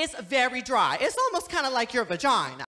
It's very dry. It's almost kind of like your vagina.